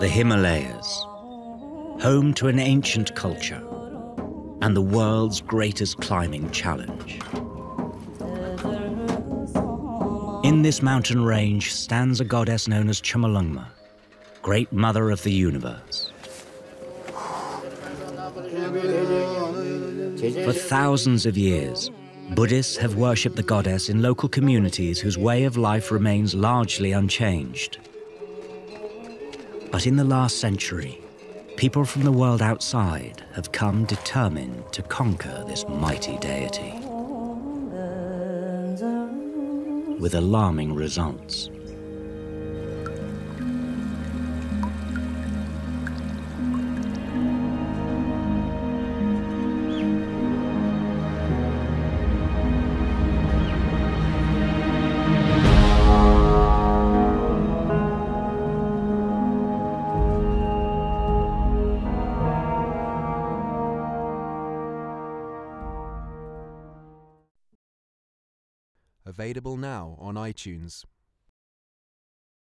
The Himalayas, home to an ancient culture and the world's greatest climbing challenge. In this mountain range stands a goddess known as Chomolungma, Great Mother of the Universe. For thousands of years, Buddhists have worshipped the goddess in local communities whose way of life remains largely unchanged. But in the last century, people from the world outside have come determined to conquer this mighty deity. With alarming results. Available now on iTunes.